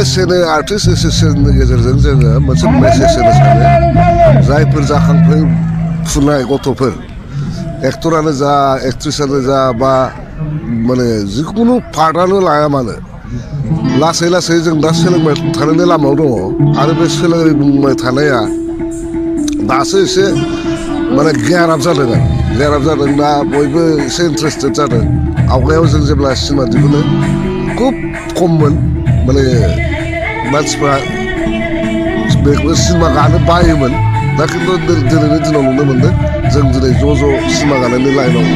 सिने artist एसोसिएसननि गेजेरजों जोङो मोनसे मेसेज होनो सानो जायफोर जाखांफुनाय गथ'फोर एक्टरानो जा एक्ट्रिसानो जा बा माने जिखुनु पार्टआनो लाया मानो लासै लासै जों दा सोलोंबाय थानायनि लामायाव दङ आरो बे सोलोंबाय थानाया दासो एसे माने गियाराप जादों आरो गियाराप जादों दा बयबो एसे इन्टारेस्टेड जादों आवगायाव जों जेब्ला सिनेमा दिहुनो खुब खममोन माने मानसिफ्रा बेखौ सिनेमा गानो बायोमोन दा खिन्थु दिनैनि दिनाव नुनो मोन्दों जों दिनै ज' ज' सिनेमा गानायनि लाइनाव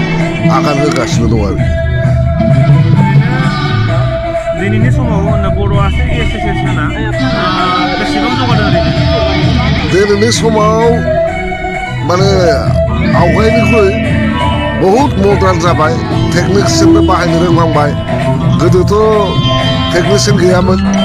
आगान होगासिनो दं आरो दिनैनि समाव बर' आसाम एसोसिएसना बेसेबां जौगादों दिनैनि समाव माने आवगायनिख्रुइ बहुद मदार्न जाबाय टेकनिक्सजोंबो बाहायनो रोंलांबाय गोदोथ' टेकनिसियान गैयामोन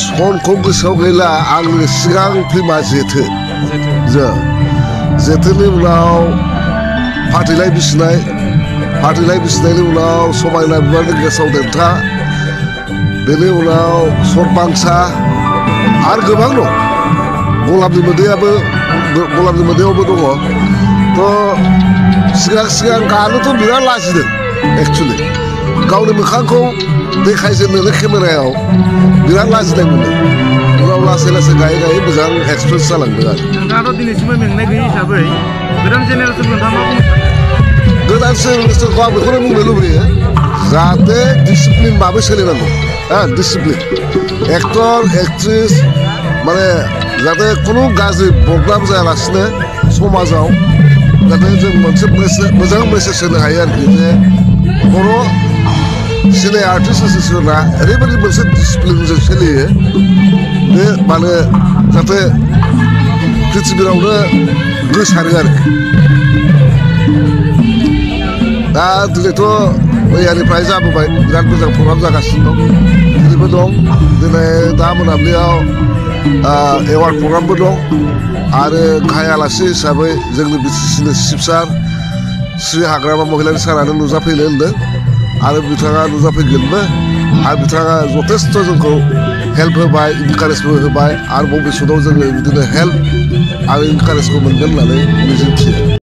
समखौ गोसोआव गैला आंनि सिगां फिल्मा जेथो जो जेथोनि उनाव फाथैलाय बिसिनाय फाथैलाय बिसिनायनि उनाव समायना बिबारनि गेसाव देन्था बेनि उनाव सतबांसा आरो गोबां दं गलाबनि मोदैयाबो गलाबनि मोदैयावबो दङ थ' सिगां सिगां गानोथ' बिराद लाजिदों एक्सुवेलि गावनि मोखांखौ देखायजेननोनो केमेरायाव बिराद लाजिनाय उनाव लासै लासै गायै गायै मोजां एक्सपिरियेन्स जालांदों आरो नोंथाङाथ' दिनैसिमबो मेंनाय गैयै हिसाबै गोदान जेनेरेसन नोंथाङा मा बुंनो गोदान सोलोंथाइखौ आं बेखौनो बुंनो लुबैयो जाहाथे डिसिप्लिनबाबो सोलिनांगौ हा। डिसिप्लिन एक्टर एक्ट्रिस माने जाहाथे खुनु गाज्रि प्रग्राम जायालासिनो समाजाव जाहाथे जों मोनसे मोजां मेसेज होनो हायो आरोखि जे बर' सिने आर्टिस्ट एसोसिएसना ओरैबायदि मोनसे डिसिप्लिनजों सोलियो बे माने जाहाथे पृथिबियावनो गोसारो आरोखि दा दिनैथ' मैयानिफ्राय जाबोबाय बिराद मोजां प्रग्राम जागासिनो दं दिनैबो दं दिनै दा मोनाबिलियाव एवार्ड प्रग्रामबो दं आरो गाहाय आलासि हिसाबै जोंनि बिटिसिनि चिफ सार श्री हाग्रामा महिलानि सारानो नुजाफैनो होन्दों आरो बिथाङा नुजाफैगोनबो आरो बिथाङा जथेस्थ' जोंखौ हेल्प होबाय इनकारेजबो होबाय आरो भबिष्यताव जोङो बिदिनो हेल्प आरो इनकारेजबो मोनगोन होननानै मिजिंथियो